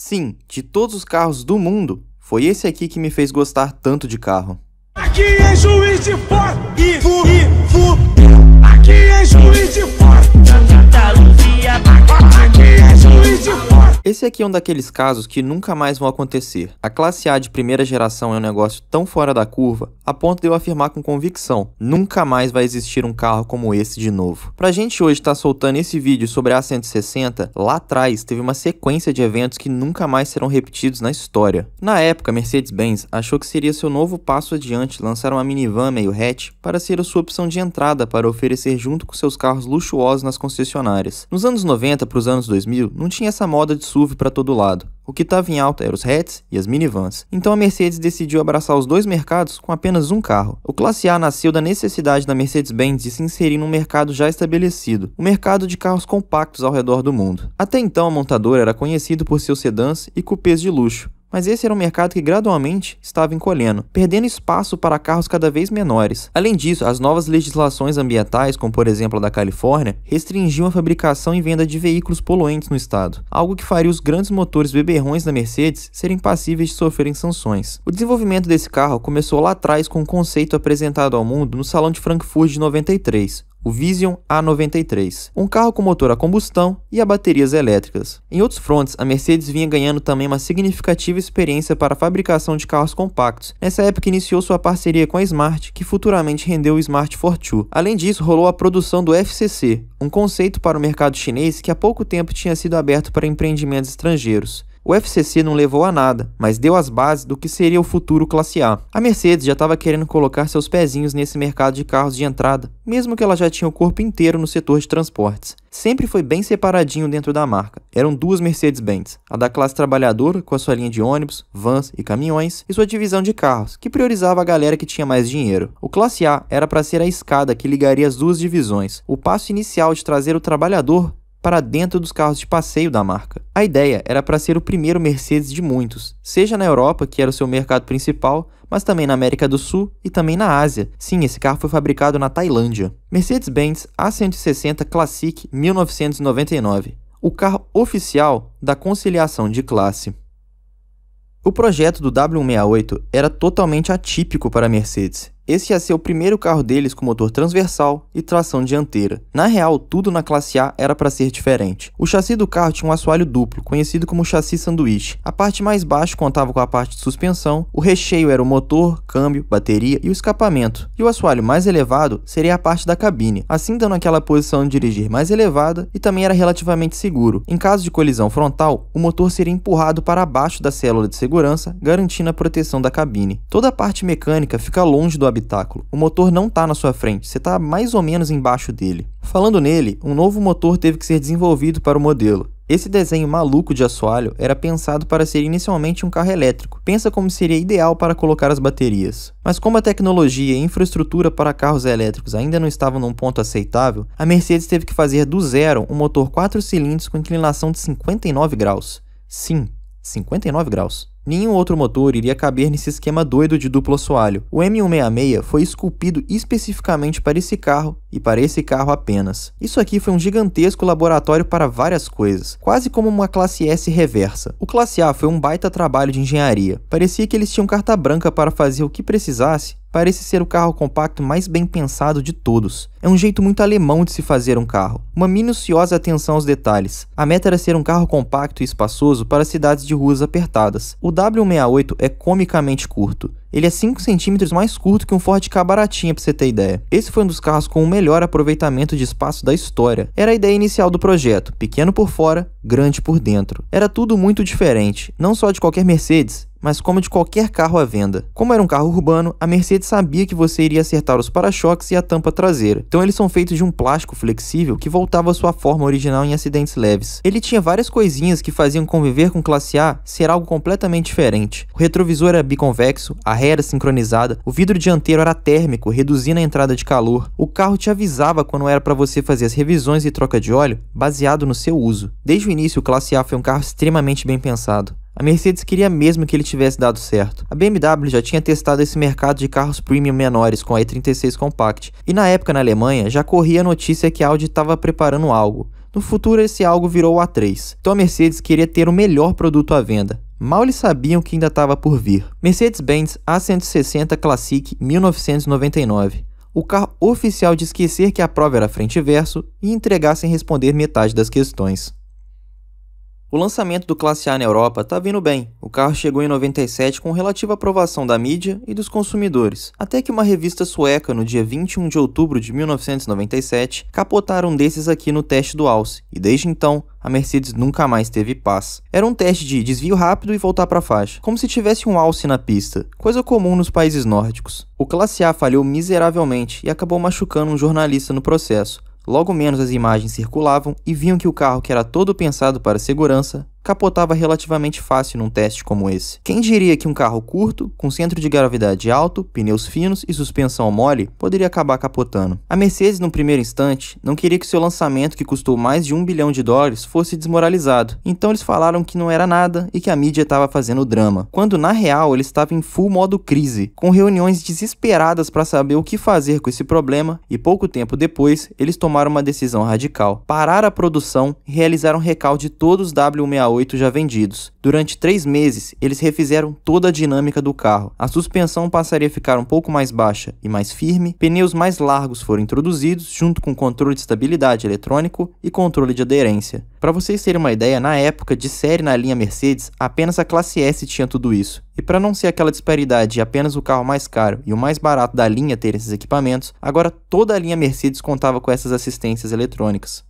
Sim, de todos os carros do mundo, foi esse aqui que me fez gostar tanto de carro. Aqui é juiz de fora e fu, e fu. Aqui é juiz de fora. Aqui é juiz de fora. Esse aqui é um daqueles casos que nunca mais vão acontecer. A classe A de primeira geração é um negócio tão fora da curva, a ponto de eu afirmar com convicção, nunca mais vai existir um carro como esse de novo. Pra gente hoje estar tá soltando esse vídeo sobre a 160, lá atrás teve uma sequência de eventos que nunca mais serão repetidos na história. Na época, Mercedes-Benz achou que seria seu novo passo adiante lançar uma minivan meio hatch para ser a sua opção de entrada para oferecer junto com seus carros luxuosos nas concessionárias. Nos anos 90 para os anos 2000, não tinha essa moda de SUV para todo lado. O que estava em alta eram os hatches e as minivans. Então a Mercedes decidiu abraçar os dois mercados com apenas um carro. O Classe A nasceu da necessidade da Mercedes-Benz de se inserir num mercado já estabelecido, o mercado de carros compactos ao redor do mundo. Até então a montadora era conhecida por seus sedãs e cupês de luxo, mas esse era um mercado que gradualmente estava encolhendo, perdendo espaço para carros cada vez menores. Além disso, as novas legislações ambientais, como por exemplo a da Califórnia, restringiam a fabricação e venda de veículos poluentes no estado, algo que faria os grandes motores beberrões da Mercedes serem passíveis de sofrerem sanções. O desenvolvimento desse carro começou lá atrás com um conceito apresentado ao mundo no Salão de Frankfurt de 93, o Vision A93, um carro com motor a combustão e a baterias elétricas. Em outros frontes, a Mercedes vinha ganhando também uma significativa experiência para a fabricação de carros compactos. Nessa época iniciou sua parceria com a Smart, que futuramente rendeu o Smart Fortwo. Além disso, rolou a produção do FCC, um conceito para o mercado chinês que há pouco tempo tinha sido aberto para empreendimentos estrangeiros. O FCC não levou a nada, mas deu as bases do que seria o futuro classe A. A Mercedes já estava querendo colocar seus pezinhos nesse mercado de carros de entrada, mesmo que ela já tinha o corpo inteiro no setor de transportes. Sempre foi bem separadinho dentro da marca. Eram duas Mercedes-Benz, a da classe trabalhadora, com a sua linha de ônibus, vans e caminhões, e sua divisão de carros, que priorizava a galera que tinha mais dinheiro. O classe A era para ser a escada que ligaria as duas divisões, o passo inicial de trazer o trabalhador para dentro dos carros de passeio da marca. A ideia era para ser o primeiro Mercedes de muitos, seja na Europa, que era o seu mercado principal, mas também na América do Sul e também na Ásia. Sim, esse carro foi fabricado na Tailândia. Mercedes-Benz A160 Classic 1999, o carro oficial da conciliação de classe. O projeto do W168 era totalmente atípico para a Mercedes. Esse ia ser o primeiro carro deles com motor transversal e tração dianteira. Na real, tudo na classe A era para ser diferente. O chassi do carro tinha um assoalho duplo, conhecido como chassi sanduíche. A parte mais baixa contava com a parte de suspensão, o recheio era o motor, câmbio, bateria e o escapamento. E o assoalho mais elevado seria a parte da cabine, assim dando aquela posição de dirigir mais elevada e também era relativamente seguro. Em caso de colisão frontal, o motor seria empurrado para baixo da célula de segurança, garantindo a proteção da cabine. Toda a parte mecânica fica longe do habitáculo. O motor não está na sua frente, você está mais ou menos embaixo dele. Falando nele, um novo motor teve que ser desenvolvido para o modelo. Esse desenho maluco de assoalho era pensado para ser inicialmente um carro elétrico. Pensa como seria ideal para colocar as baterias. Mas como a tecnologia e infraestrutura para carros elétricos ainda não estavam num ponto aceitável, a Mercedes teve que fazer do zero um motor 4 cilindros com inclinação de 59 graus. Sim, 59 graus. Nenhum outro motor iria caber nesse esquema doido de duplo assoalho. O M166 foi esculpido especificamente para esse carro e para esse carro apenas. Isso aqui foi um gigantesco laboratório para várias coisas, quase como uma classe S reversa. O classe A foi um baita trabalho de engenharia. Parecia que eles tinham carta branca para fazer o que precisasse parece ser o carro compacto mais bem pensado de todos. É um jeito muito alemão de se fazer um carro, uma minuciosa atenção aos detalhes. A meta era ser um carro compacto e espaçoso para cidades de ruas apertadas. O W68 é comicamente curto, ele é 5 centímetros mais curto que um Ford Ka baratinha pra você ter ideia. Esse foi um dos carros com o melhor aproveitamento de espaço da história. Era a ideia inicial do projeto, pequeno por fora, grande por dentro. Era tudo muito diferente, não só de qualquer Mercedes, mas como de qualquer carro à venda. Como era um carro urbano, a Mercedes sabia que você iria acertar os para-choques e a tampa traseira. Então eles são feitos de um plástico flexível que voltava à sua forma original em acidentes leves. Ele tinha várias coisinhas que faziam conviver com classe A ser algo completamente diferente. O retrovisor era biconvexo, a ré era sincronizada, o vidro dianteiro era térmico, reduzindo a entrada de calor. O carro te avisava quando era para você fazer as revisões e troca de óleo, baseado no seu uso. Desde o início, o classe A foi um carro extremamente bem pensado. A Mercedes queria mesmo que ele tivesse dado certo. A BMW já tinha testado esse mercado de carros premium menores com a E36 Compact, e na época na Alemanha já corria a notícia que a Audi estava preparando algo, No futuro, esse algo virou o A3. Então a Mercedes queria ter o melhor produto à venda. Mal eles sabiam que ainda estava por vir. Mercedes-Benz A160 Classic 1999. O carro oficial de esquecer que a prova era frente e verso e entregar sem responder metade das questões. O lançamento do Classe A na Europa está vindo bem. O carro chegou em 97 com relativa aprovação da mídia e dos consumidores, até que uma revista sueca, no dia 21 de outubro de 1997, capotaram um desses aqui no teste do Alce, e desde então a Mercedes nunca mais teve paz. Era um teste de desvio rápido e voltar para a faixa, como se tivesse um alce na pista, coisa comum nos países nórdicos. O Classe A falhou miseravelmente e acabou machucando um jornalista no processo, Logo menos as imagens circulavam e viam que o carro, que era todo pensado para segurança, capotava relativamente fácil num teste como esse. Quem diria que um carro curto, com centro de gravidade alto, pneus finos e suspensão mole, poderia acabar capotando? A Mercedes, no primeiro instante, não queria que seu lançamento, que custou mais de um bilhão de dólares, fosse desmoralizado. Então eles falaram que não era nada e que a mídia estava fazendo drama, quando na real ele estava em full modo crise, com reuniões desesperadas para saber o que fazer com esse problema e pouco tempo depois eles tomaram uma decisão radical: parar a produção e realizar um recall de todos os W68 já vendidos. Durante três meses, eles refizeram toda a dinâmica do carro. A suspensão passaria a ficar um pouco mais baixa e mais firme, pneus mais largos foram introduzidos, junto com controle de estabilidade eletrônico e controle de aderência. Para vocês terem uma ideia, na época de série na linha Mercedes, apenas a classe S tinha tudo isso. E para não ser aquela disparidade de apenas o carro mais caro e o mais barato da linha ter esses equipamentos, agora toda a linha Mercedes contava com essas assistências eletrônicas.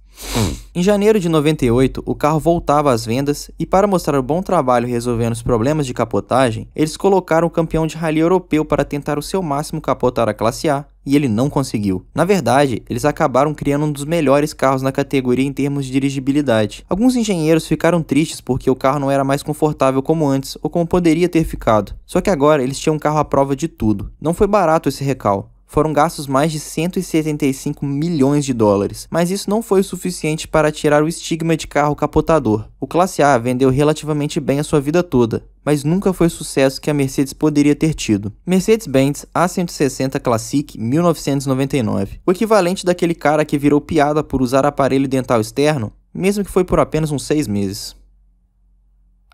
Em janeiro de 98, o carro voltava às vendas e, para mostrar o bom trabalho resolvendo os problemas de capotagem, eles colocaram o campeão de rally europeu para tentar o seu máximo capotar a classe A, e ele não conseguiu. Na verdade, eles acabaram criando um dos melhores carros na categoria em termos de dirigibilidade. Alguns engenheiros ficaram tristes porque o carro não era mais confortável como antes ou como poderia ter ficado. Só que agora eles tinham um carro à prova de tudo. Não foi barato esse recal foram gastos mais de 175 milhões de dólares, mas isso não foi o suficiente para tirar o estigma de carro capotador. O Classe A vendeu relativamente bem a sua vida toda, mas nunca foi o sucesso que a Mercedes poderia ter tido. Mercedes-Benz A160 Classic 1999, o equivalente daquele cara que virou piada por usar aparelho dental externo, mesmo que foi por apenas uns seis meses.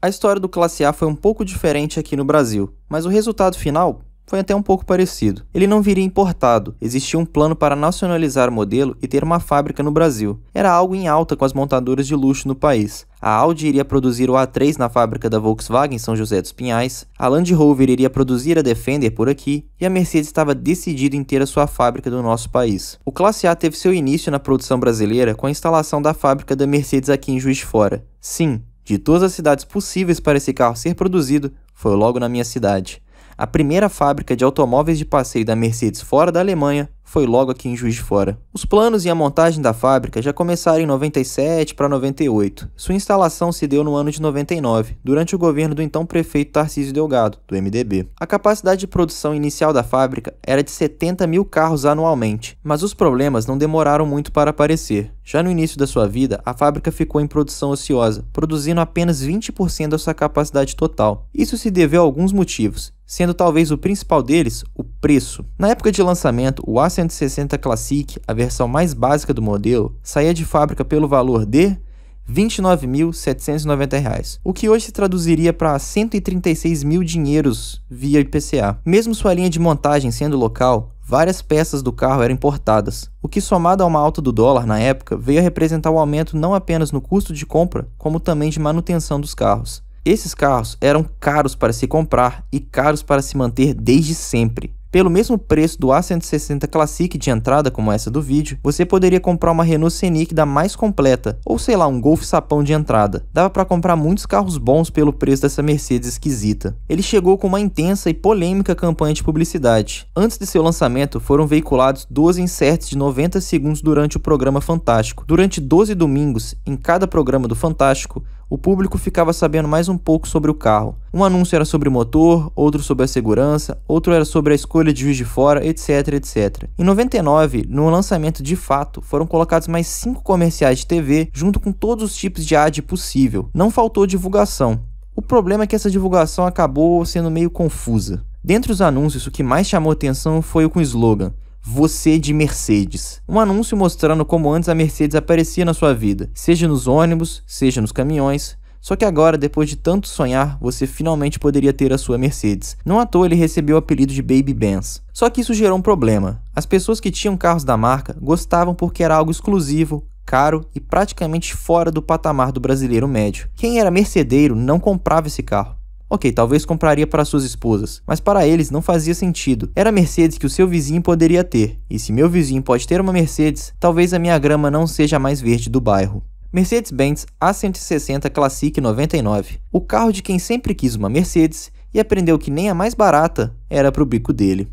A história do Classe A foi um pouco diferente aqui no Brasil, mas o resultado final foi até um pouco parecido. Ele não viria importado, existia um plano para nacionalizar o modelo e ter uma fábrica no Brasil. Era algo em alta com as montadoras de luxo no país. A Audi iria produzir o A3 na fábrica da Volkswagen em São José dos Pinhais, a Land Rover iria produzir a Defender por aqui e a Mercedes estava decidida em ter a sua fábrica no nosso país. O Classe A teve seu início na produção brasileira com a instalação da fábrica da Mercedes aqui em Juiz de Fora. Sim, de todas as cidades possíveis para esse carro ser produzido, foi logo na minha cidade. A primeira fábrica de automóveis de passeio da Mercedes fora da Alemanha foi logo aqui em Juiz de Fora. Os planos e a montagem da fábrica já começaram em 97 para 98. Sua instalação se deu no ano de 99, durante o governo do então prefeito Tarcísio Delgado, do MDB. A capacidade de produção inicial da fábrica era de 70 mil carros anualmente, mas os problemas não demoraram muito para aparecer. Já no início da sua vida, a fábrica ficou em produção ociosa, produzindo apenas 20% da sua capacidade total. Isso se deveu a alguns motivos, sendo talvez o principal deles o preço. Na época de lançamento, o A160 Classic, a versão mais básica do modelo, saía de fábrica pelo valor de R$ 29.790, o que hoje se traduziria para 136 mil dinheiros via IPCA. Mesmo sua linha de montagem sendo local, várias peças do carro eram importadas, o que somado a uma alta do dólar na época veio a representar um aumento não apenas no custo de compra, como também de manutenção dos carros. Esses carros eram caros para se comprar e caros para se manter desde sempre. Pelo mesmo preço do A160 Classic de entrada como essa do vídeo, você poderia comprar uma Renault Scenic da mais completa, ou sei lá, um Golf sapão de entrada. Dava para comprar muitos carros bons pelo preço dessa Mercedes esquisita. Ele chegou com uma intensa e polêmica campanha de publicidade. Antes de seu lançamento, foram veiculados 12 inserts de 90 segundos durante o programa Fantástico. Durante 12 domingos, em cada programa do Fantástico, o público ficava sabendo mais um pouco sobre o carro. Um anúncio era sobre o motor, outro sobre a segurança, outro era sobre a escolha de juiz de fora, etc, etc. Em 99, no lançamento de fato, foram colocados mais cinco comerciais de TV junto com todos os tipos de ad possível. Não faltou divulgação. O problema é que essa divulgação acabou sendo meio confusa. Dentre os anúncios, o que mais chamou atenção foi o com o slogan Você de Mercedes. Um anúncio mostrando como antes a Mercedes aparecia na sua vida, seja nos ônibus, seja nos caminhões, só que agora, depois de tanto sonhar, você finalmente poderia ter a sua Mercedes. Não à toa ele recebeu o apelido de Baby Benz. Só que isso gerou um problema. As pessoas que tinham carros da marca gostavam porque era algo exclusivo, caro e praticamente fora do patamar do brasileiro médio. Quem era mercedeiro não comprava esse carro. Ok, talvez compraria para suas esposas, mas para eles não fazia sentido. Era a Mercedes que o seu vizinho poderia ter, e se meu vizinho pode ter uma Mercedes, talvez a minha grama não seja a mais verde do bairro. Mercedes-Benz A160 Classic 99, o carro de quem sempre quis uma Mercedes e aprendeu que nem a mais barata era para o bico dele.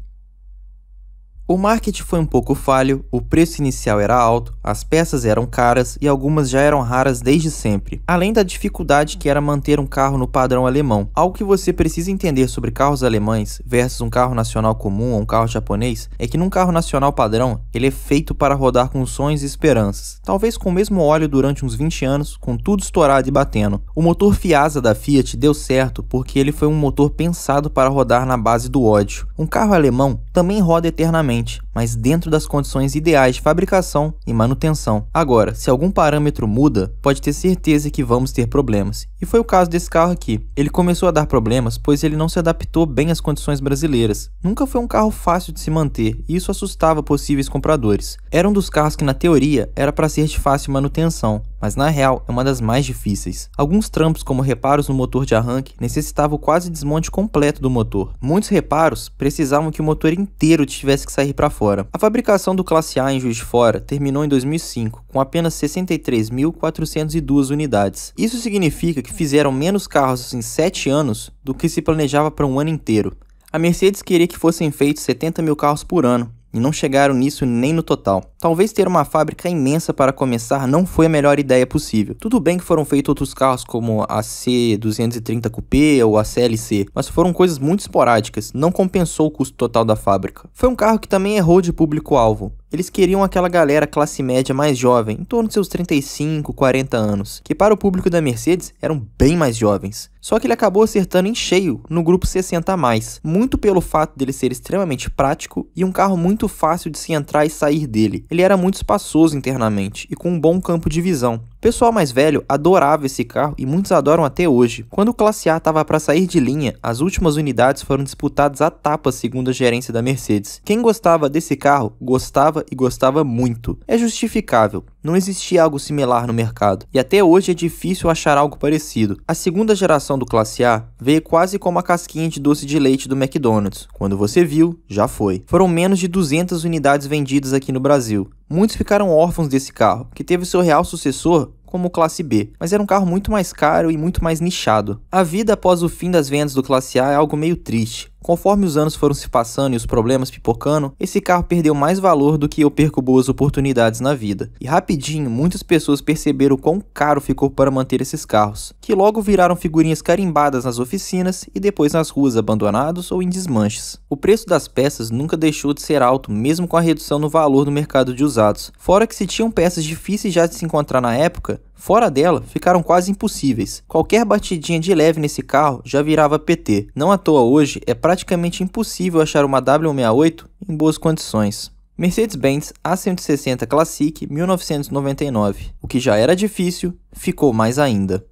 O marketing foi um pouco falho, o preço inicial era alto, as peças eram caras e algumas já eram raras desde sempre, além da dificuldade que era manter um carro no padrão alemão. Algo que você precisa entender sobre carros alemães versus um carro nacional comum ou um carro japonês é que num carro nacional padrão, ele é feito para rodar com sonhos e esperanças, talvez com o mesmo óleo durante uns 20 anos, com tudo estourado e batendo. O motor Fiasa da Fiat deu certo porque ele foi um motor pensado para rodar na base do ódio. Um carro alemão também roda eternamente mas dentro das condições ideais de fabricação e manutenção. Agora, se algum parâmetro muda, pode ter certeza que vamos ter problemas. E foi o caso desse carro aqui. Ele começou a dar problemas pois ele não se adaptou bem às condições brasileiras. Nunca foi um carro fácil de se manter e isso assustava possíveis compradores. Era um dos carros que na teoria era para ser de fácil manutenção, mas na real é uma das mais difíceis. Alguns trampos, como reparos no motor de arranque, necessitavam quase desmonte completo do motor. Muitos reparos precisavam que o motor inteiro tivesse que sair para fora. A fabricação do Classe A em Juiz de Fora terminou em 2005, com apenas 63.402 unidades. Isso significa que fizeram menos carros em 7 anos do que se planejava para um ano inteiro. A Mercedes queria que fossem feitos 70 mil carros por ano, e não chegaram nisso nem no total. Talvez ter uma fábrica imensa para começar não foi a melhor ideia possível. Tudo bem que foram feitos outros carros como a C230 Coupé ou a CLC, mas foram coisas muito esporádicas, não compensou o custo total da fábrica. Foi um carro que também errou de público-alvo. Eles queriam aquela galera classe média mais jovem, em torno de seus 35, 40 anos, que para o público da Mercedes eram bem mais jovens. Só que ele acabou acertando em cheio no grupo 60 a mais, muito pelo fato dele ser extremamente prático e um carro muito fácil de se entrar e sair dele. Ele era muito espaçoso internamente e com um bom campo de visão. Pessoal mais velho adorava esse carro e muitos adoram até hoje. Quando o Classe A estava para sair de linha, as últimas unidades foram disputadas a tapa segundo a gerência da Mercedes. Quem gostava desse carro, gostava e gostava muito. É justificável, não existia algo similar no mercado, e até hoje é difícil achar algo parecido. A segunda geração do Classe A veio quase como a casquinha de doce de leite do McDonald's. Quando você viu, já foi. Foram menos de 200 unidades vendidas aqui no Brasil. Muitos ficaram órfãos desse carro, que teve seu real sucessor como o Classe B, mas era um carro muito mais caro e muito mais nichado. A vida após o fim das vendas do Classe A é algo meio triste. Conforme os anos foram se passando e os problemas pipocando, esse carro perdeu mais valor do que eu perco boas oportunidades na vida. E rapidinho, muitas pessoas perceberam quão caro ficou para manter esses carros, que logo viraram figurinhas carimbadas nas oficinas e depois nas ruas abandonados ou em desmanches. O preço das peças nunca deixou de ser alto, mesmo com a redução no valor do mercado de usados. Fora que se tinham peças difíceis já de se encontrar na época, Fora dela, ficaram quase impossíveis. Qualquer batidinha de leve nesse carro já virava PT. Não à toa hoje é praticamente impossível achar uma W168 em boas condições. Mercedes-Benz A160 Classic 1999. O que já era difícil, ficou mais ainda.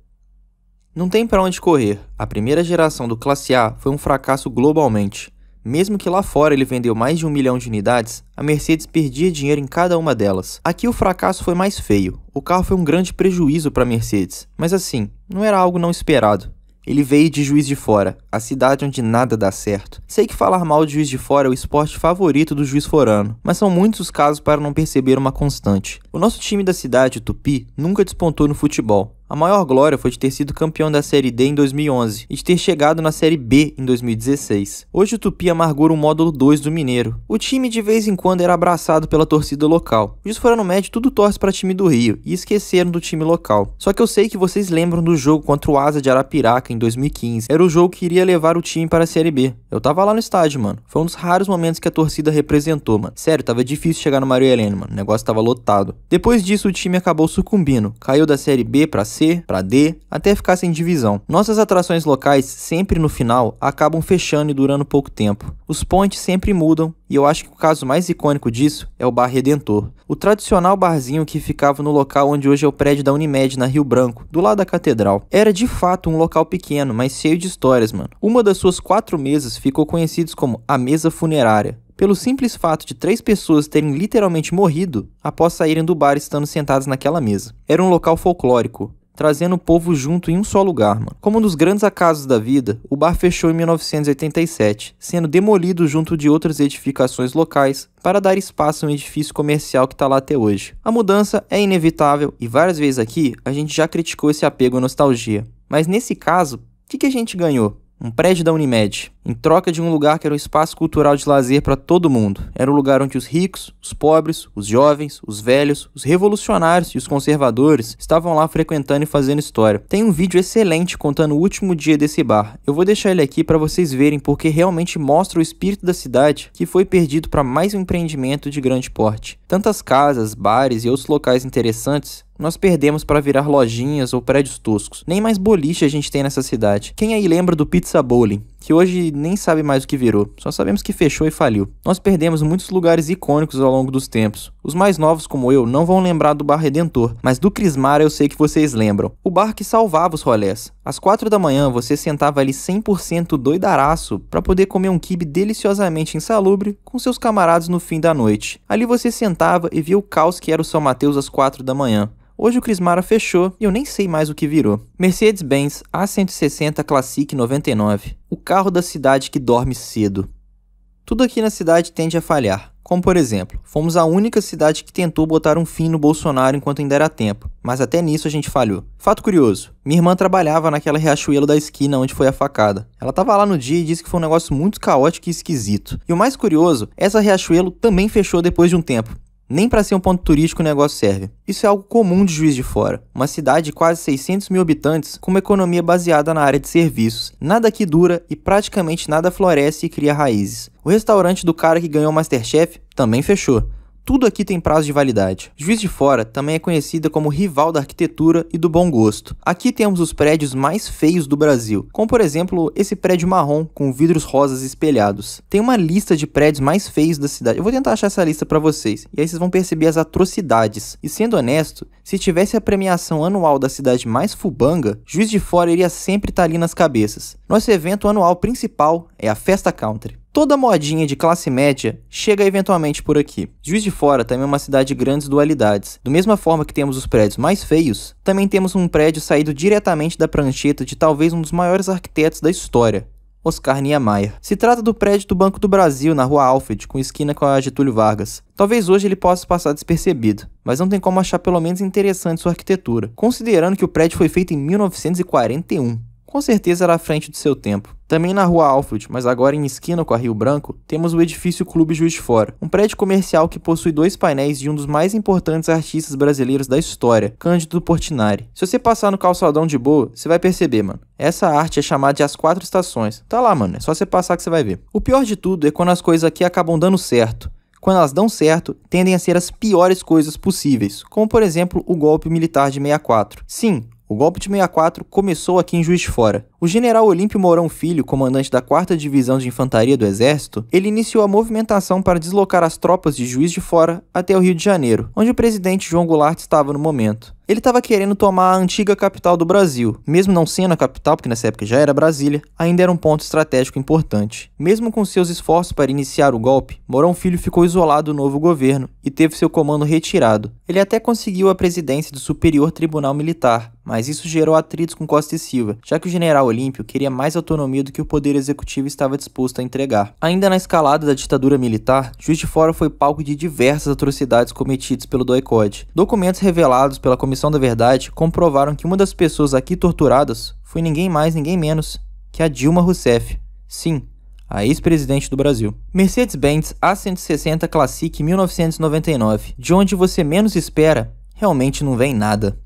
Não tem para onde correr. A primeira geração do Classe A foi um fracasso globalmente. Mesmo que lá fora ele vendeu mais de um milhão de unidades, a Mercedes perdia dinheiro em cada uma delas. Aqui o fracasso foi mais feio. O carro foi um grande prejuízo para a Mercedes, mas assim, não era algo não esperado. Ele veio de Juiz de Fora, a cidade onde nada dá certo. Sei que falar mal de Juiz de Fora é o esporte favorito do juiz forano, mas são muitos os casos para não perceber uma constante. O nosso time da cidade, o Tupi, nunca despontou no futebol. A maior glória foi de ter sido campeão da Série D em 2011 e de ter chegado na Série B em 2016. Hoje o Tupi amargura o módulo 2 do Mineiro. O time de vez em quando era abraçado pela torcida local. O Forano Médio tudo torce para time do Rio e esqueceram do time local. Só que eu sei que vocês lembram do jogo contra o Asa de Arapiraca em 2015. Era o jogo que iria levar o time para a Série B. Eu tava lá no estádio, mano. Foi um dos raros momentos que a torcida representou, mano. Sério, tava difícil chegar no Mario Helena, mano. O negócio tava lotado. Depois disso o time acabou sucumbindo. Caiu da Série B para C para D, até ficar sem divisão. Nossas atrações locais, sempre no final, acabam fechando e durando pouco tempo. Os pontes sempre mudam, e eu acho que o caso mais icônico disso é o Bar Redentor. O tradicional barzinho que ficava no local onde hoje é o prédio da Unimed, na Rio Branco, do lado da catedral. Era de fato um local pequeno, mas cheio de histórias, mano. Uma das suas quatro mesas ficou conhecida como a mesa funerária pelo simples fato de três pessoas terem literalmente morrido após saírem do bar estando sentadas naquela mesa. Era um local folclórico, trazendo o povo junto em um só lugar, mano. Como um dos grandes acasos da vida, o bar fechou em 1987, sendo demolido junto de outras edificações locais para dar espaço a um edifício comercial que está lá até hoje. A mudança é inevitável e várias vezes aqui a gente já criticou esse apego à nostalgia. Mas nesse caso, o que, que a gente ganhou? Um prédio da Unimed, em troca de um lugar que era um espaço cultural de lazer para todo mundo. Era um lugar onde os ricos, os pobres, os jovens, os velhos, os revolucionários e os conservadores estavam lá frequentando e fazendo história. Tem um vídeo excelente contando o último dia desse bar. Eu vou deixar ele aqui para vocês verem porque realmente mostra o espírito da cidade que foi perdido para mais um empreendimento de grande porte. Tantas casas, bares e outros locais interessantes nós perdemos para virar lojinhas ou prédios toscos. Nem mais boliche a gente tem nessa cidade. Quem aí lembra do Pizza Bowling? que hoje nem sabe mais o que virou, só sabemos que fechou e faliu. Nós perdemos muitos lugares icônicos ao longo dos tempos. Os mais novos, como eu, não vão lembrar do Bar Redentor, mas do Crismar eu sei que vocês lembram. O bar que salvava os rolés. Às quatro da manhã você sentava ali 100% doidaraço para poder comer um quibe deliciosamente insalubre com seus camaradas no fim da noite. Ali você sentava e via o caos que era o São Mateus às quatro da manhã. Hoje o Crismara fechou e eu nem sei mais o que virou. Mercedes-Benz A160 Classic 99. O carro da cidade que dorme cedo. Tudo aqui na cidade tende a falhar. Como por exemplo, fomos a única cidade que tentou botar um fim no Bolsonaro enquanto ainda era tempo, mas até nisso a gente falhou. Fato curioso, minha irmã trabalhava naquela riachuelo da esquina onde foi a facada. Ela estava lá no dia e disse que foi um negócio muito caótico e esquisito. E o mais curioso, essa riachuelo também fechou depois de um tempo. Nem para ser um ponto turístico o negócio serve. Isso é algo comum de Juiz de Fora, uma cidade de quase 600 mil habitantes com uma economia baseada na área de serviços. Nada aqui dura e praticamente nada floresce e cria raízes. O restaurante do cara que ganhou o Masterchef também fechou tudo aqui tem prazo de validade. Juiz de Fora também é conhecida como rival da arquitetura e do bom gosto. Aqui temos os prédios mais feios do Brasil, como por exemplo esse prédio marrom com vidros rosas espelhados. Tem uma lista de prédios mais feios da cidade. Eu vou tentar achar essa lista para vocês, e aí vocês vão perceber as atrocidades. E sendo honesto, se tivesse a premiação anual da cidade mais fubanga, Juiz de Fora iria sempre estar tá ali nas cabeças. Nosso evento anual principal é a Festa Country. Toda modinha de classe média chega eventualmente por aqui. Juiz de Fora também é uma cidade de grandes dualidades. Do mesma forma que temos os prédios mais feios, também temos um prédio saído diretamente da prancheta de talvez um dos maiores arquitetos da história, Oscar Niemeyer. Se trata do prédio do Banco do Brasil, na rua Alfred, com esquina com a Getúlio Vargas. Talvez hoje ele possa passar despercebido, mas não tem como achar pelo menos interessante sua arquitetura, considerando que o prédio foi feito em 1941 com certeza era à frente do seu tempo. Também na rua Alfred, mas agora em esquina com a Rio Branco, temos o edifício Clube Juiz de Fora, um prédio comercial que possui dois painéis de um dos mais importantes artistas brasileiros da história, Cândido Portinari. Se você passar no calçadão de boa, você vai perceber, mano. Essa arte é chamada de As Quatro Estações. Tá lá, mano, é só você passar que você vai ver. O pior de tudo é quando as coisas aqui acabam dando certo. Quando elas dão certo, tendem a ser as piores coisas possíveis, como por exemplo o golpe militar de 64. Sim, o golpe de 64 começou aqui em Juiz de Fora. O general Olímpio Mourão Filho, comandante da 4 Divisão de Infantaria do Exército, ele iniciou a movimentação para deslocar as tropas de Juiz de Fora até o Rio de Janeiro, onde o presidente João Goulart estava no momento. Ele estava querendo tomar a antiga capital do Brasil. Mesmo não sendo a capital, porque nessa época já era Brasília, ainda era um ponto estratégico importante. Mesmo com seus esforços para iniciar o golpe, Mourão Filho ficou isolado do novo governo e teve seu comando retirado. Ele até conseguiu a presidência do Superior Tribunal Militar, mas isso gerou atritos com Costa e Silva, já que o general Olímpio queria mais autonomia do que o poder executivo estava disposto a entregar. Ainda na escalada da ditadura militar, Juiz de Fora foi palco de diversas atrocidades cometidas pelo DOI-CODE. Documentos revelados pela Comissão da Verdade comprovaram que uma das pessoas aqui torturadas foi ninguém mais, ninguém menos que a Dilma Rousseff. Sim, a ex-presidente do Brasil. Mercedes-Benz A160 Classic 1999. De onde você menos espera, realmente não vem nada.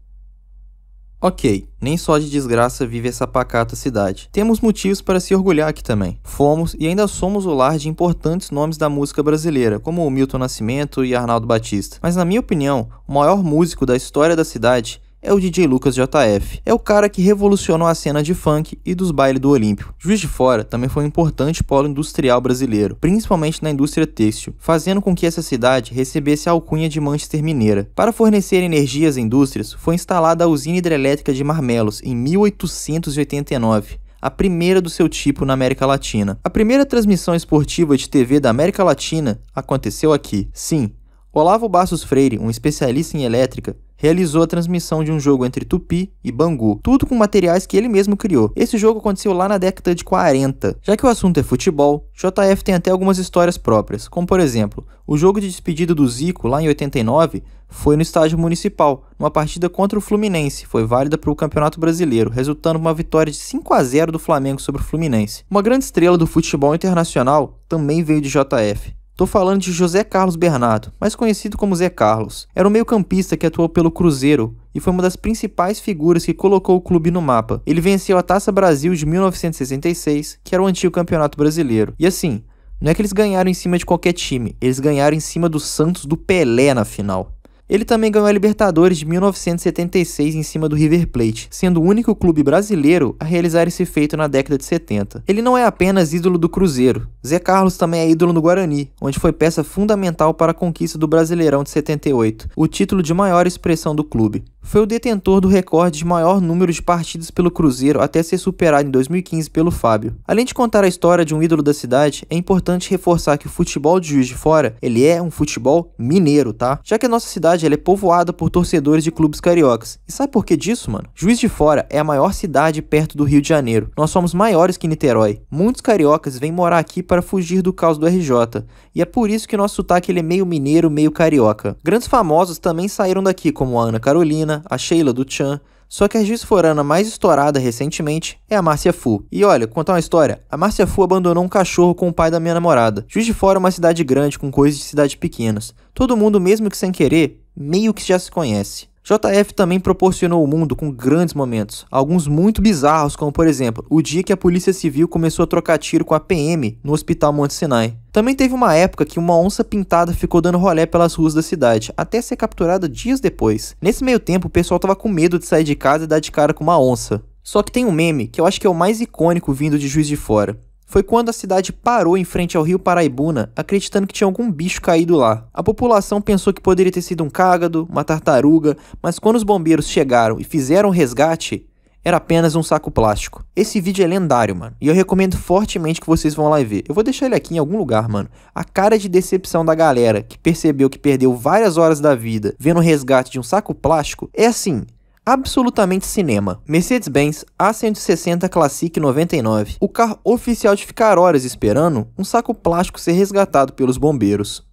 Ok, nem só de desgraça vive essa pacata cidade. Temos motivos para se orgulhar aqui também. Fomos e ainda somos o lar de importantes nomes da música brasileira, como o Milton Nascimento e Arnaldo Batista. Mas na minha opinião, o maior músico da história da cidade é o DJ Lucas JF. É o cara que revolucionou a cena de funk e dos bailes do Olímpio. Juiz de Fora também foi um importante polo industrial brasileiro, principalmente na indústria têxtil, fazendo com que essa cidade recebesse a alcunha de Manchester Mineira. Para fornecer energia às indústrias, foi instalada a usina hidrelétrica de Marmelos em 1889 a primeira do seu tipo na América Latina. A primeira transmissão esportiva de TV da América Latina aconteceu aqui. Sim, Olavo Bassos Freire, um especialista em elétrica, realizou a transmissão de um jogo entre Tupi e Bangu, tudo com materiais que ele mesmo criou. Esse jogo aconteceu lá na década de 40. Já que o assunto é futebol, JF tem até algumas histórias próprias, como por exemplo, o jogo de despedida do Zico lá em 89 foi no estádio municipal, numa partida contra o Fluminense, foi válida para o Campeonato Brasileiro, resultando uma vitória de 5 a 0 do Flamengo sobre o Fluminense. Uma grande estrela do futebol internacional também veio de JF. Tô falando de José Carlos Bernardo, mais conhecido como Zé Carlos. Era um meio-campista que atuou pelo Cruzeiro e foi uma das principais figuras que colocou o clube no mapa. Ele venceu a Taça Brasil de 1966, que era o antigo Campeonato Brasileiro. E assim, não é que eles ganharam em cima de qualquer time, eles ganharam em cima do Santos do Pelé na final. Ele também ganhou a Libertadores de 1976 em cima do River Plate, sendo o único clube brasileiro a realizar esse feito na década de 70. Ele não é apenas ídolo do Cruzeiro, Zé Carlos também é ídolo no Guarani, onde foi peça fundamental para a conquista do Brasileirão de 78, o título de maior expressão do clube. Foi o detentor do recorde de maior número de partidas pelo Cruzeiro até ser superado em 2015 pelo Fábio. Além de contar a história de um ídolo da cidade, é importante reforçar que o futebol de Juiz de Fora, ele é um futebol mineiro, tá? Já que a nossa cidade cidade é povoada por torcedores de clubes cariocas. E sabe por que disso, mano? Juiz de Fora é a maior cidade perto do Rio de Janeiro. Nós somos maiores que Niterói. Muitos cariocas vêm morar aqui para fugir do caos do RJ. E é por isso que nosso sotaque ele é meio mineiro, meio carioca. Grandes famosos também saíram daqui, como a Ana Carolina, a Sheila do Chan, só que a juiz forana mais estourada recentemente é a Márcia Fu. E olha, contar uma história: a Márcia Fu abandonou um cachorro com o pai da minha namorada. Juiz de Fora é uma cidade grande com coisas de cidade pequenas. Todo mundo, mesmo que sem querer, meio que já se conhece. JF também proporcionou o mundo com grandes momentos, alguns muito bizarros, como por exemplo, o dia que a Polícia Civil começou a trocar tiro com a PM no Hospital Monte Sinai. Também teve uma época que uma onça pintada ficou dando rolé pelas ruas da cidade, até ser capturada dias depois. Nesse meio tempo, o pessoal tava com medo de sair de casa e dar de cara com uma onça. Só que tem um meme que eu acho que é o mais icônico vindo de Juiz de Fora foi quando a cidade parou em frente ao rio Paraibuna, acreditando que tinha algum bicho caído lá. A população pensou que poderia ter sido um cágado, uma tartaruga, mas quando os bombeiros chegaram e fizeram o resgate, era apenas um saco plástico. Esse vídeo é lendário, mano. E eu recomendo fortemente que vocês vão lá e ver. Eu vou deixar ele aqui em algum lugar, mano. A cara de decepção da galera que percebeu que perdeu várias horas da vida vendo o resgate de um saco plástico é assim absolutamente cinema. Mercedes-Benz A160 Classic 99. O carro oficial de ficar horas esperando um saco plástico ser resgatado pelos bombeiros.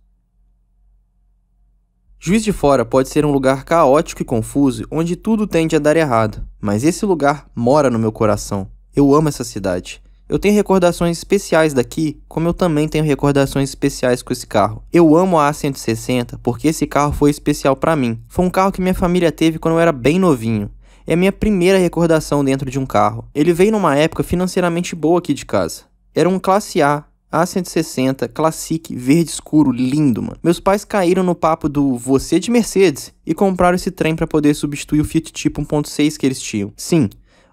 Juiz de Fora pode ser um lugar caótico e confuso onde tudo tende a dar errado, mas esse lugar mora no meu coração. Eu amo essa cidade. Eu tenho recordações especiais daqui, como eu também tenho recordações especiais com esse carro. Eu amo a A160 porque esse carro foi especial para mim. Foi um carro que minha família teve quando eu era bem novinho. É a minha primeira recordação dentro de um carro. Ele veio numa época financeiramente boa aqui de casa. Era um classe A, A160 Classic verde escuro, lindo, mano. Meus pais caíram no papo do você de Mercedes e compraram esse trem para poder substituir o Fiat Tipo 1.6 que eles tinham. Sim,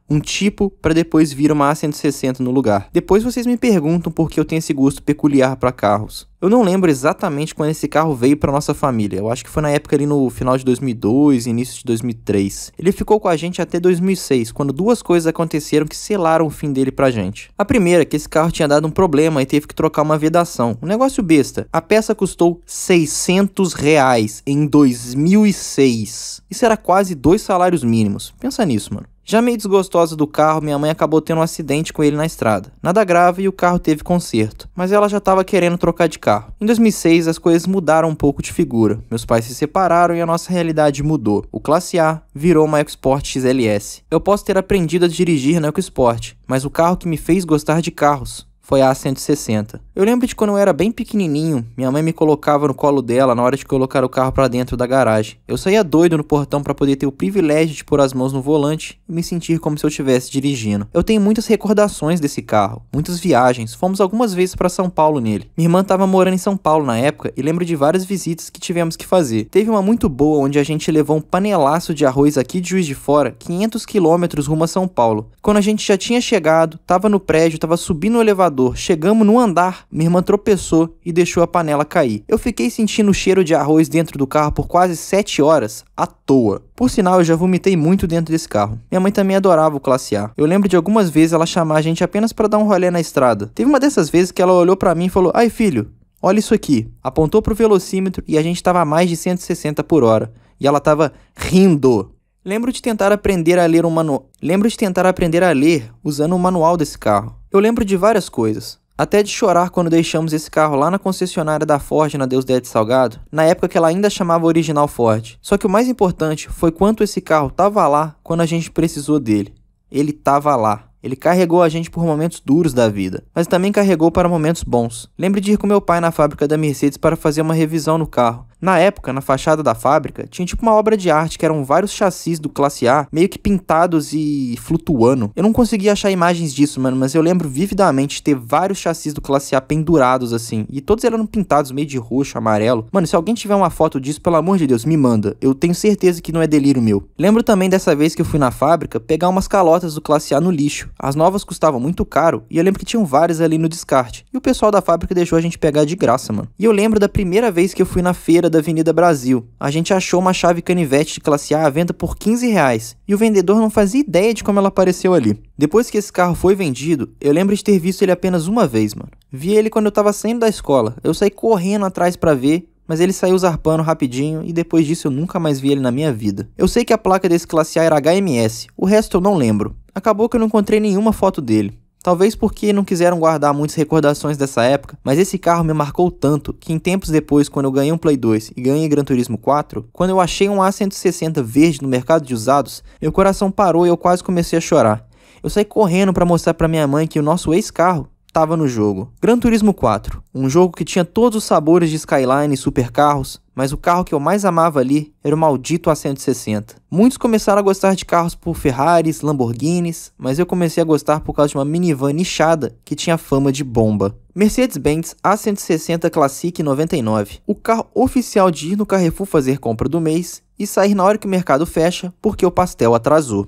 um tipo para depois vir uma A160 no lugar. Depois vocês me perguntam por que eu tenho esse gosto peculiar para carros. Eu não lembro exatamente quando esse carro veio para nossa família. Eu acho que foi na época ali no final de 2002, início de 2003. Ele ficou com a gente até 2006, quando duas coisas aconteceram que selaram o fim dele pra gente. A primeira, que esse carro tinha dado um problema e teve que trocar uma vedação. Um negócio besta. A peça custou 600 reais em 2006. Isso era quase dois salários mínimos. Pensa nisso, mano. Já meio desgostosa do carro, minha mãe acabou tendo um acidente com ele na estrada. Nada grave e o carro teve conserto, mas ela já estava querendo trocar de carro. Em 2006, as coisas mudaram um pouco de figura. Meus pais se separaram e a nossa realidade mudou. O Classe A virou uma EcoSport XLS. Eu posso ter aprendido a dirigir na EcoSport, mas o carro que me fez gostar de carros foi a A160. Eu lembro de quando eu era bem pequenininho, minha mãe me colocava no colo dela na hora de colocar o carro para dentro da garagem. Eu saía doido no portão para poder ter o privilégio de pôr as mãos no volante e me sentir como se eu estivesse dirigindo. Eu tenho muitas recordações desse carro, muitas viagens, fomos algumas vezes para São Paulo nele. Minha irmã estava morando em São Paulo na época e lembro de várias visitas que tivemos que fazer. Teve uma muito boa onde a gente levou um panelaço de arroz aqui de Juiz de Fora, 500 quilômetros rumo a São Paulo. Quando a gente já tinha chegado, tava no prédio, tava subindo o elevador elevador, chegamos no andar, minha irmã tropeçou e deixou a panela cair. Eu fiquei sentindo o cheiro de arroz dentro do carro por quase 7 horas, à toa. Por sinal, eu já vomitei muito dentro desse carro. Minha mãe também adorava o Classe A. Eu lembro de algumas vezes ela chamar a gente apenas para dar um rolê na estrada. Teve uma dessas vezes que ela olhou para mim e falou: "Ai, filho, olha isso aqui". Apontou pro velocímetro e a gente estava a mais de 160 por hora. E ela estava rindo. Lembro de tentar aprender a ler um manual. Lembro de tentar aprender a ler usando o manual desse carro. Eu lembro de várias coisas. Até de chorar quando deixamos esse carro lá na concessionária da Ford na Deus Dete Salgado, na época que ela ainda chamava original Ford. Só que o mais importante foi quanto esse carro tava lá quando a gente precisou dele. Ele tava lá. Ele carregou a gente por momentos duros da vida, mas também carregou para momentos bons. Lembro de ir com meu pai na fábrica da Mercedes para fazer uma revisão no carro. Na época, na fachada da fábrica, tinha tipo uma obra de arte que eram vários chassis do Classe A, meio que pintados e flutuando. Eu não conseguia achar imagens disso, mano, mas eu lembro vividamente de ter vários chassis do Classe A pendurados assim, e todos eram pintados meio de roxo, amarelo. Mano, se alguém tiver uma foto disso, pelo amor de Deus, me manda. Eu tenho certeza que não é delírio meu. Lembro também dessa vez que eu fui na fábrica pegar umas calotas do Classe A no lixo. As novas custavam muito caro, e eu lembro que tinham várias ali no descarte. E o pessoal da fábrica deixou a gente pegar de graça, mano. E eu lembro da primeira vez que eu fui na feira da Avenida Brasil. A gente achou uma chave canivete de classe A à venda por 15 reais e o vendedor não fazia ideia de como ela apareceu ali. Depois que esse carro foi vendido, eu lembro de ter visto ele apenas uma vez, mano. Vi ele quando eu tava saindo da escola. Eu saí correndo atrás para ver, mas ele saiu zarpando rapidinho e depois disso eu nunca mais vi ele na minha vida. Eu sei que a placa desse classe A era HMS, o resto eu não lembro. Acabou que eu não encontrei nenhuma foto dele. Talvez porque não quiseram guardar muitas recordações dessa época, mas esse carro me marcou tanto que em tempos depois, quando eu ganhei um Play 2 e ganhei Gran Turismo 4, quando eu achei um A160 verde no mercado de usados, meu coração parou e eu quase comecei a chorar. Eu saí correndo para mostrar para minha mãe que o nosso ex-carro estava no jogo. Gran Turismo 4, um jogo que tinha todos os sabores de Skyline e supercarros, mas o carro que eu mais amava ali era o maldito A160. Muitos começaram a gostar de carros por Ferraris, Lamborghinis, mas eu comecei a gostar por causa de uma minivan nichada que tinha fama de bomba. Mercedes-Benz A160 Classic 99, o carro oficial de ir no Carrefour fazer compra do mês e sair na hora que o mercado fecha porque o pastel atrasou.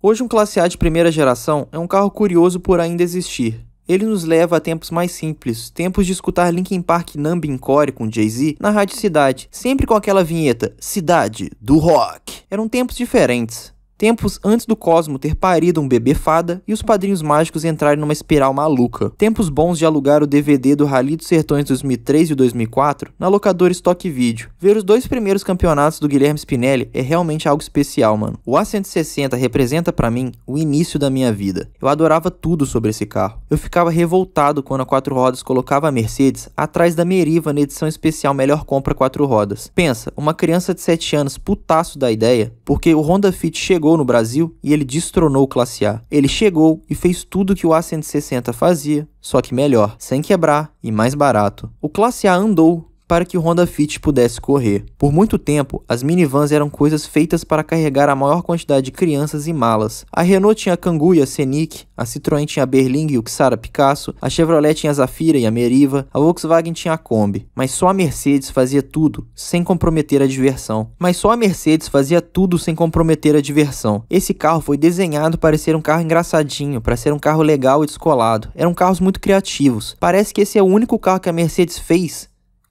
Hoje um classe A de primeira geração é um carro curioso por ainda existir, ele nos leva a tempos mais simples, tempos de escutar Linkin Park Numb Core com Jay-Z na Rádio Cidade, sempre com aquela vinheta Cidade do Rock. Eram tempos diferentes, Tempos antes do Cosmo ter parido um bebê fada e os padrinhos mágicos entrarem numa espiral maluca. Tempos bons de alugar o DVD do Rally dos Sertões 2003 e 2004 na locadora Stock Video. Ver os dois primeiros campeonatos do Guilherme Spinelli é realmente algo especial, mano. O A160 representa para mim o início da minha vida. Eu adorava tudo sobre esse carro. Eu ficava revoltado quando a quatro rodas colocava a Mercedes atrás da Meriva na edição especial Melhor Compra quatro rodas. Pensa, uma criança de 7 anos putaço da ideia, porque o Honda Fit chegou chegou no Brasil e ele destronou o Classe A. Ele chegou e fez tudo que o A160 fazia, só que melhor, sem quebrar e mais barato. O Classe A andou para que o Honda Fit pudesse correr. Por muito tempo, as minivans eram coisas feitas para carregar a maior quantidade de crianças e malas. A Renault tinha a Kangoo e a Scenic, a Citroën tinha a Berling e o Xara Picasso, a Chevrolet tinha a Zafira e a Meriva, a Volkswagen tinha a Kombi. Mas só a Mercedes fazia tudo sem comprometer a diversão. Mas só a Mercedes fazia tudo sem comprometer a diversão. Esse carro foi desenhado para ser um carro engraçadinho, para ser um carro legal e descolado. Eram carros muito criativos. Parece que esse é o único carro que a Mercedes fez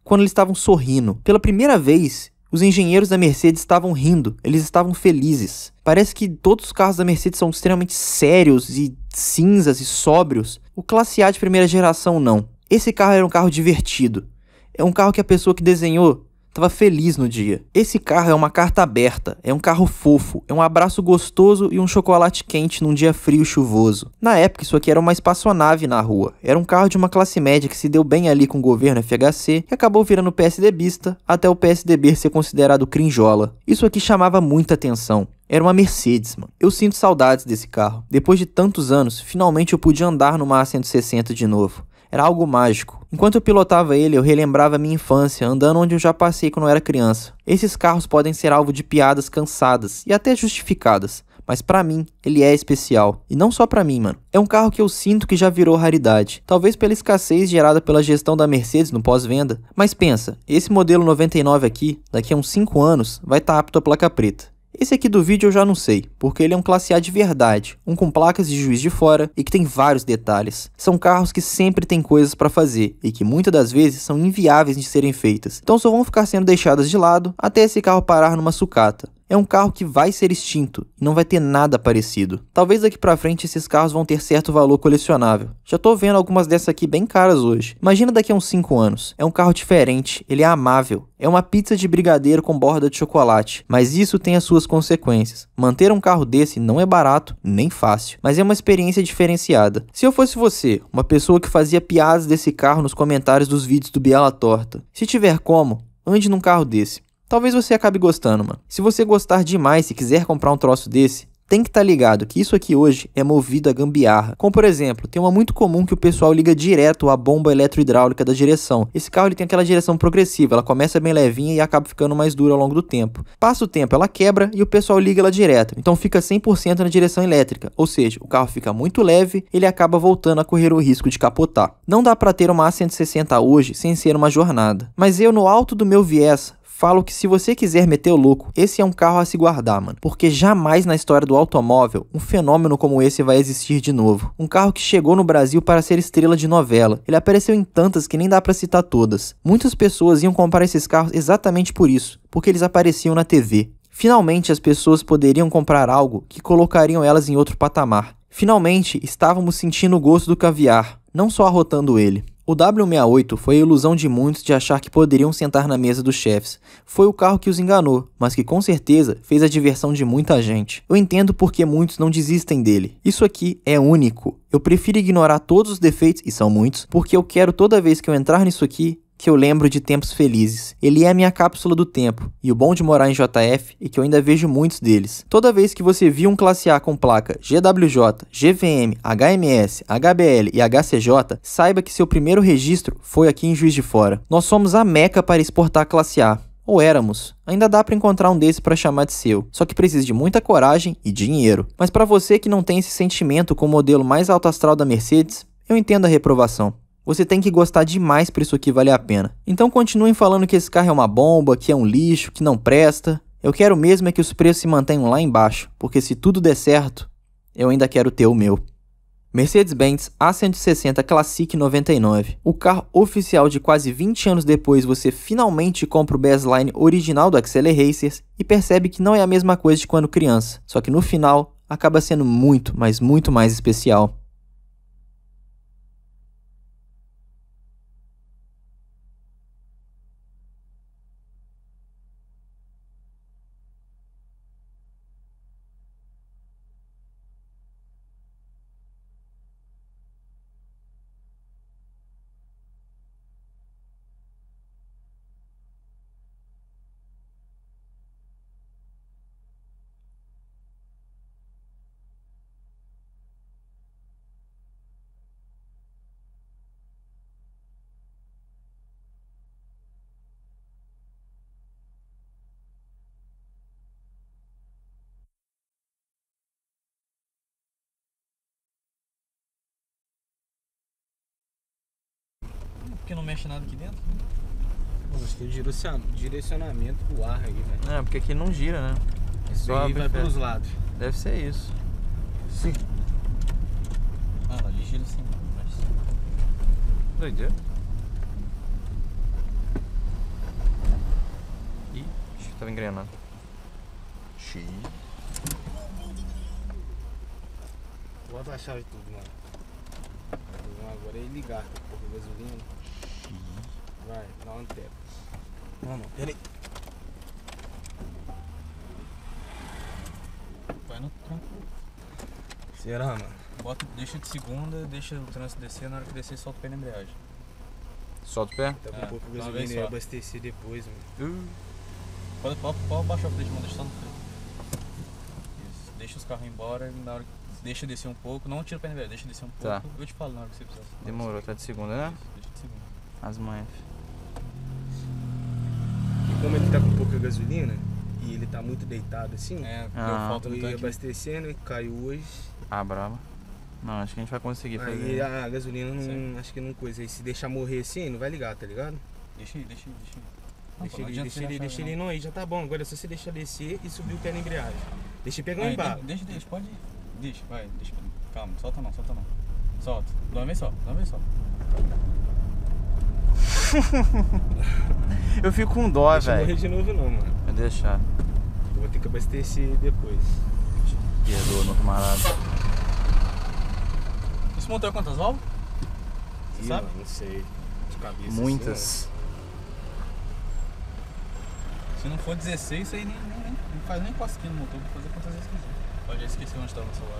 quando eles estavam sorrindo. Pela primeira vez, os engenheiros da Mercedes estavam rindo, eles estavam felizes. Parece que todos os carros da Mercedes são extremamente sérios e cinzas e sóbrios. O Classe A de primeira geração não. Esse carro era um carro divertido. É um carro que a pessoa que desenhou Tava feliz no dia. Esse carro é uma carta aberta, é um carro fofo, é um abraço gostoso e um chocolate quente num dia frio e chuvoso. Na época, isso aqui era uma espaçonave na rua. Era um carro de uma classe média que se deu bem ali com o governo FHC e acabou virando PSDBista até o PSDB ser considerado crinjola. Isso aqui chamava muita atenção. Era uma Mercedes, mano. Eu sinto saudades desse carro. Depois de tantos anos, finalmente eu pude andar numa A160 de novo. Era algo mágico. Enquanto eu pilotava ele, eu relembrava minha infância, andando onde eu já passei quando eu era criança. Esses carros podem ser alvo de piadas cansadas e até justificadas, mas para mim ele é especial. E não só para mim, mano. É um carro que eu sinto que já virou raridade. Talvez pela escassez gerada pela gestão da Mercedes no pós-venda. Mas pensa, esse modelo 99 aqui, daqui a uns 5 anos, vai estar tá apto a placa preta. Esse aqui do vídeo eu já não sei, porque ele é um classe A de verdade, um com placas de juiz de fora e que tem vários detalhes. São carros que sempre tem coisas para fazer e que muitas das vezes são inviáveis de serem feitas, então só vão ficar sendo deixadas de lado até esse carro parar numa sucata. É um carro que vai ser extinto não vai ter nada parecido. Talvez daqui para frente esses carros vão ter certo valor colecionável. Já tô vendo algumas dessas aqui bem caras hoje. Imagina daqui a uns 5 anos. É um carro diferente, ele é amável. É uma pizza de brigadeiro com borda de chocolate, mas isso tem as suas consequências. Manter um carro desse não é barato nem fácil, mas é uma experiência diferenciada. Se eu fosse você, uma pessoa que fazia piadas desse carro nos comentários dos vídeos do Biela Torta, se tiver como, ande num carro desse. Talvez você acabe gostando, mano. Se você gostar demais e quiser comprar um troço desse, tem que estar tá ligado que isso aqui hoje é movido a gambiarra. Como por exemplo, tem uma muito comum que o pessoal liga direto à bomba eletrohidráulica da direção. Esse carro ele tem aquela direção progressiva, ela começa bem levinha e acaba ficando mais dura ao longo do tempo. Passa o tempo, ela quebra e o pessoal liga ela direto. Então fica 100% na direção elétrica, ou seja, o carro fica muito leve, ele acaba voltando a correr o risco de capotar. Não dá para ter uma A160 hoje sem ser uma jornada. Mas eu no alto do meu viés falo que se você quiser meter o louco, esse é um carro a se guardar, mano. Porque jamais na história do automóvel um fenômeno como esse vai existir de novo. Um carro que chegou no Brasil para ser estrela de novela. Ele apareceu em tantas que nem dá para citar todas. Muitas pessoas iam comprar esses carros exatamente por isso, porque eles apareciam na TV. Finalmente as pessoas poderiam comprar algo que colocariam elas em outro patamar. Finalmente estávamos sentindo o gosto do caviar, não só arrotando ele. O W68 foi a ilusão de muitos de achar que poderiam sentar na mesa dos chefes. Foi o carro que os enganou, mas que com certeza fez a diversão de muita gente. Eu entendo porque muitos não desistem dele. Isso aqui é único. Eu prefiro ignorar todos os defeitos, e são muitos, porque eu quero toda vez que eu entrar nisso aqui que eu lembro de tempos felizes. Ele é a minha cápsula do tempo, e o bom de morar em JF é que eu ainda vejo muitos deles. Toda vez que você viu um classe A com placa GWJ, GVM, HMS, HBL e HCJ, saiba que seu primeiro registro foi aqui em Juiz de Fora. Nós somos a meca para exportar classe A. Ou éramos. Ainda dá para encontrar um desse para chamar de seu, só que precisa de muita coragem e dinheiro. Mas para você que não tem esse sentimento com o modelo mais alto astral da Mercedes, eu entendo a reprovação. Você tem que gostar demais para isso aqui valer a pena. Então continuem falando que esse carro é uma bomba, que é um lixo, que não presta. Eu quero mesmo é que os preços se mantenham lá embaixo, porque se tudo der certo, eu ainda quero ter o meu. Mercedes-Benz A160 Classic 99. O carro oficial de quase 20 anos depois você finalmente compra o baseline original do Acceler Racers e percebe que não é a mesma coisa de quando criança, só que no final acaba sendo muito, mas muito mais especial. Porque não mexe nada aqui dentro? Não, acho que é o direcionamento do ar aí, velho. É, porque aqui não gira, né? Isso aí vai pelos lados. Deve ser isso. Sim. Ah, ali gira sim, mas... Doideira. Ih, acho que tava engrenando. Xiii. Bota a chave tudo, mano. Agora é ligar, pouco gasolina. Vai, dá uma tela. Não, não, peraí. Vai no tranco. Será, mano? Bota, deixa de segunda, deixa o trânsito descer, na hora que descer solta o pé na embreagem. Solta o pé? Tá com É, pouco uma gasolina e abastecer depois, mano. Uh. Pode, pode, pode baixar o freio de mão, deixa só no freio. deixa os carros embora e na hora que deixa descer um pouco, não tira o pé na deixa descer um Tá. pouco. Eu te falo na hora que você precisar. Demorou, tá de segunda, né? Isso, Deixa de segunda. As manhas. E como ele tá com pouca gasolina e ele tá muito deitado assim, É, Ah. falta tanque. abastecendo e caiu hoje. Ah, brava. Não, acho que a gente vai conseguir Aí fazer. a gasolina não. Sim. Acho que não coisa. Aí se deixar morrer assim, não vai ligar, tá ligado? Deixa aí, deixa aí, deixa aí. Não, Deixa pô, ele, deixa ele, deixa ele não. aí, já tá bom. Agora é só você deixar descer e subir o pé na embreagem. Deixa ele pegar um Aí, embalo. Deixa, deixa, pode ir. Deixa, vai, deixa. Calma, solta não, solta não. Solta. De uma vez só, de uma vez só. Eu fico com dó, Deixa morrer velho. de novo não, mano. Vou deixar. Eu vou ter que abastecer depois. Perdoa, meu camarada. Esse motor é quantas válvulas? Você Ih, sabe? mano, não sei. De cabeça assim, Muitas. Se não for 16, isso aí nem, nem, nem- não faz nem cosquinha no motor pra fazer quantas vezes quiser. Pode esquecer onde tá no celular.